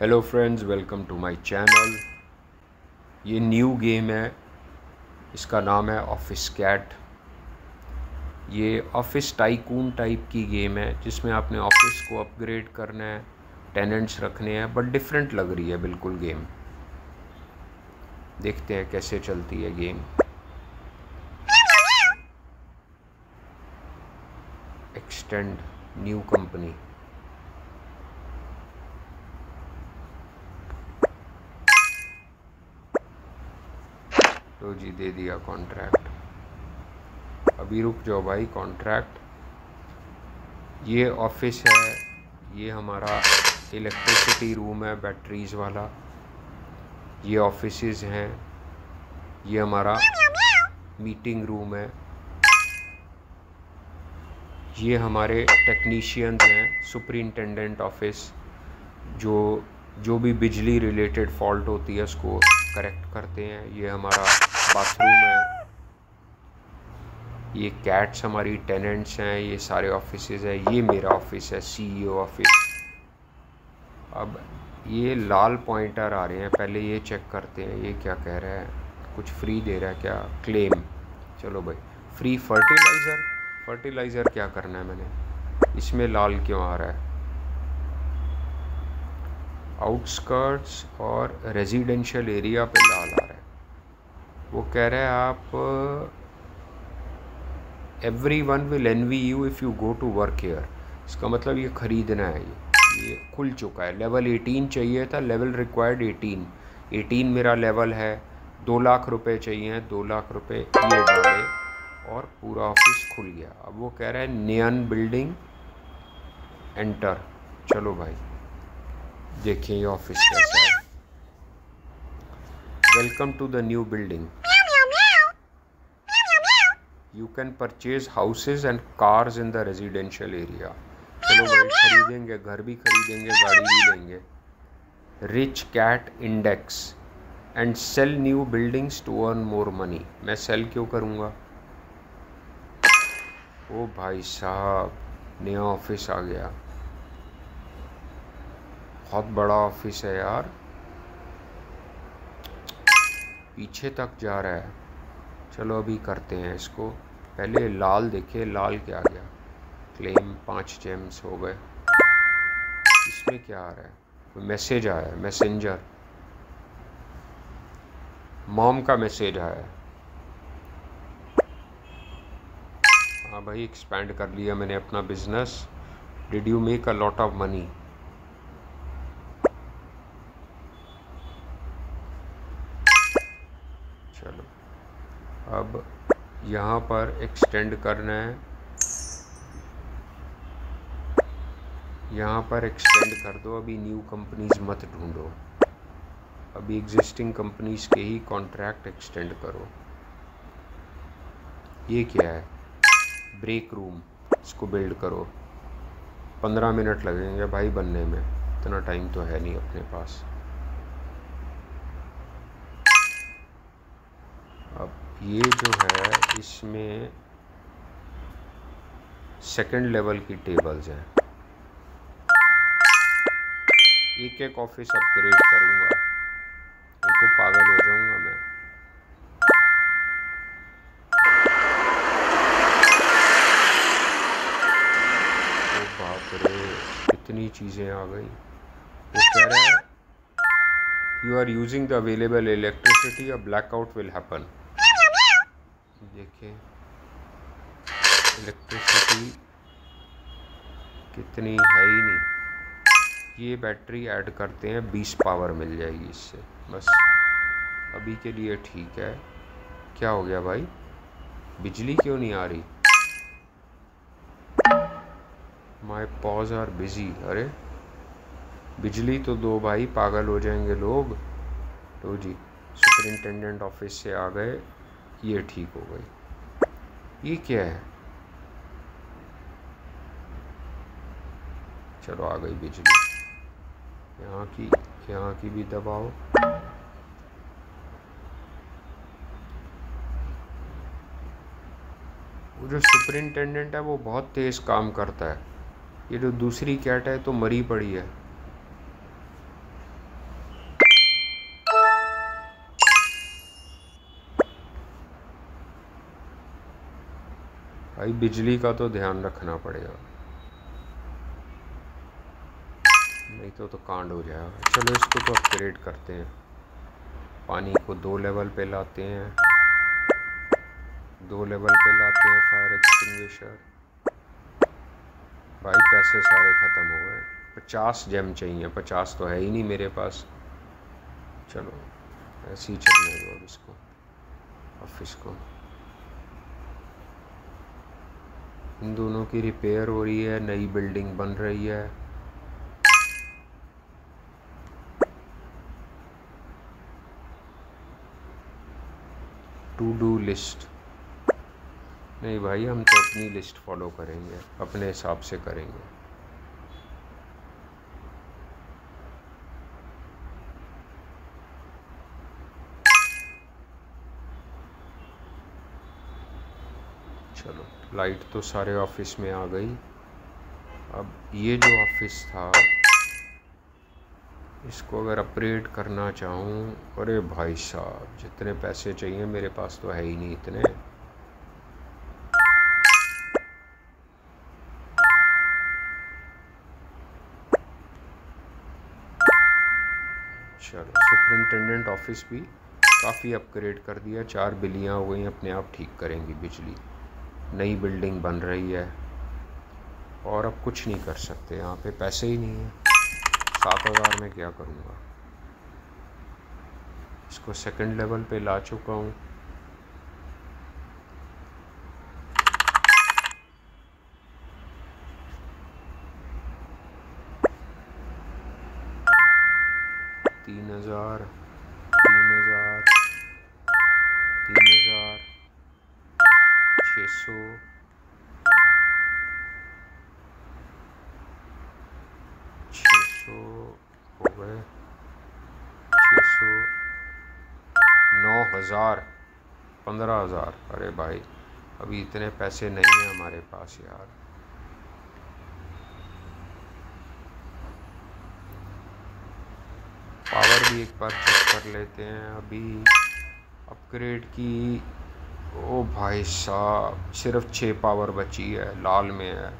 Hello friends welcome to my channel ये new game है। इसका नाम है ऑफ़िस कैट ये ऑफ़िस टाइकून टाइप की गेम है, जिसमें आपने ऑफ़िस को अपग्रेड करना है टेनेंट्स रखने हैं बट डिफरेंट लग रही है बिल्कुल गेम देखते हैं कैसे चलती है गेम एक्सटेंड न्यू कंपनी तो जी दे दिया कॉन्ट्रैक्ट अभी रुक जाओ भाई कॉन्ट्रैक्ट ये ऑफ़िस है, ये हमारा इलेक्ट्रिसिटी रूम है बैटरीज वाला। ये ऑफ़िस हैं, ये हमारा मीटिंग रूम है। ये हमारे टेक्नीशियंस हैं सुपरिंटेंडेंट ऑफ़िस जो जो भी बिजली रिलेटेड फॉल्ट होती है उसको करेक्ट करते हैं। ये हमारा बाथरूम है। ये कैट्स हमारी टेनेंट्स हैं, ये सारे ऑफ़िस है, ये मेरा ऑफ़िस है सीईओ ऑफ़िस अब ये लाल पॉइंटर आ रहे हैं, पहले ये चेक करते हैं, ये क्या कह रहा है? कुछ फ्री दे रहा है क्या? क्लेम चलो भाई। फ्री फर्टिलाइज़र फर्टिलाइज़र क्या करना है मैंने? इसमें लाल क्यों आ रहा है? आउटस्कर्ट्स और रेजिडेंशियल एरिया पे लाल आ रहा है। वो कह रहा है, आप everyone will envy you if you go to work here इसका मतलब ये ख़रीदना है ये। ये खुल चुका है। लेवल 18 चाहिए था लेवल रिक्वायर्ड 18 18 मेरा लेवल है। दो लाख रुपए चाहिए दो लाख रुपए ये डाले और पूरा ऑफ़िस खुल गया। अब वो कह रहा है नियन बिल्डिंग एंटर चलो भाई। देखिए ये ऑफ़िस कैसा है। Welcome to the new building you can purchase houses and cars in the residential area चलो भाई खरीदेंगे घर भी खरीदेंगे गाड़ी भी लेंगे rich cat index and sell new buildings to earn more money मैं सेल क्यों करूँगा? ओ भाई साहब नया ऑफ़िस आ गया। बहुत बड़ा ऑफ़िस है यार। पीछे तक जा रहा है। चलो अभी करते हैं इसको। पहले लाल देखे लाल क्या गया? क्लेम पाँच जेम्स हो गए। इसमें क्या आ रहा है? कोई मैसेज आया है? मैसेंजर मॉम का मैसेज आया है। हाँ भाई एक्सपैंड कर लिया मैंने अपना business did you make a lot of money चलो अब यहाँ पर एक्सटेंड करना है। यहाँ पर एक्सटेंड कर दो। अभी न्यू कंपनीज़ मत ढूंढो। अभी एग्जिस्टिंग कंपनीज़ के ही कॉन्ट्रैक्ट एक्सटेंड करो। ये क्या है? ब्रेक रूम इसको बिल्ड करो। पंद्रह मिनट लगेंगे भाई बनने में। इतना टाइम तो है नहीं अपने पास। अब ये जो है, इसमें सेकंड लेवल की टेबल्स हैं। एक एक ऑफ़िस अपग्रेड करूँगा। तो पागल हो जाऊँगा मैं। ओ बाप रे, कितनी चीज़ें आ गई। वो कह रहा है you are using the available electricity a blackout will happen देखिए इलेक्ट्रिसिटी कितनी है ही नहीं। ये बैटरी ऐड करते हैं, बीस पावर मिल जाएगी इससे, बस। अभी के लिए ठीक है। क्या हो गया भाई? बिजली क्यों नहीं आ रही? माई पॉज आर बिज़ी अरे, बिजली तो दो भाई, पागल हो जाएँगे लोग। तो जी सुपरिंटेंडेंट ऑफ़िस से आ गए। ये ठीक हो गई। ये क्या है? चलो आ गई बिजली। यहाँ की यहाँ की भी दबाओ। वो जो सुपरिंटेंडेंट है, वो बहुत तेज़ काम करता है। ये जो दूसरी कैट है तो मरी पड़ी है। भाई, बिजली का तो ध्यान रखना पड़ेगा। नहीं तो तो कांड हो जाएगा। चलो, इसको तो अपग्रेड करते हैं। पानी को दो लेवल पे लाते हैं। दो लेवल पे लाते हैं फायर एक्सटिंग्विशर भाई, पैसे सारे ख़त्म हो गए। पचास जेम चाहिए। पचास तो है ही नहीं मेरे पास। चलो, ऐसे ही चलने दो अब इसको। ऑफ़िस को इन दोनों की रिपेयर हो रही है, नई बिल्डिंग बन रही है। To do list. नहीं भाई, हम तो अपनी लिस्ट फॉलो करेंगे, अपने हिसाब से करेंगे। चलो लाइट तो सारे ऑफ़िस में आ गई। अब ये जो ऑफ़िस था, इसको अगर अपग्रेड करना चाहूँ, अरे भाई साहब, जितने पैसे चाहिए मेरे पास तो है ही नहीं इतने। चलो सुपरिंटेंडेंट ऑफ़िस भी काफ़ी अपग्रेड कर दिया, चार बिलियाँ हो गई, अपने आप ठीक करेंगी बिजली। नई बिल्डिंग बन रही है। और अब कुछ नहीं कर सकते, यहाँ पे पैसे ही नहीं है। सात हज़ार में क्या करूँगा? इसको सेकंड लेवल पे ला चुका हूँ। सौ नौ हज़ार पंद्रह हज़ार। अरे भाई, अभी इतने पैसे नहीं हैं हमारे पास यार। पावर भी एक बार चेक कर लेते हैं। अभी अपग्रेड की ओ भाई साहब, सिर्फ़ छः पावर बची है, लाल में है।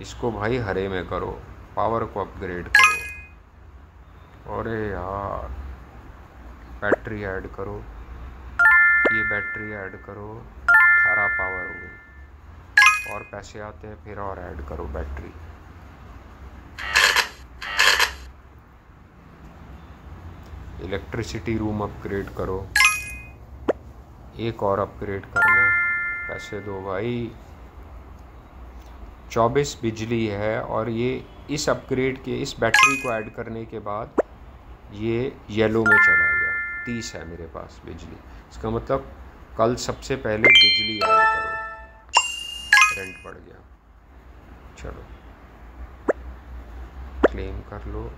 इसको भाई हरे में करो पावर को अपग्रेड करो। अरे यार बैटरी ऐड करो। ये बैटरी ऐड करो अठारह पावर हो गई। और पैसे आते हैं, फिर और ऐड करो बैटरी इलेक्ट्रिसिटी रूम अपग्रेड करो। एक और अपग्रेड करना पैसे दो भाई। चौबीस बिजली है और ये इस अपग्रेड के, इस बैटरी को ऐड करने के बाद ये येलो में चला गया। तीस है मेरे पास बिजली। इसका मतलब कल सबसे पहले बिजली ऐड करो। रेंट बढ़ गया। चलो। क्लेम कर लो।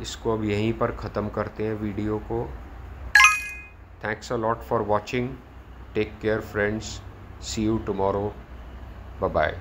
इसको अब यहीं पर ख़त्म करते हैं वीडियो को। Thanks a lot for watching. Take care, friends. See you tomorrow. Bye bye.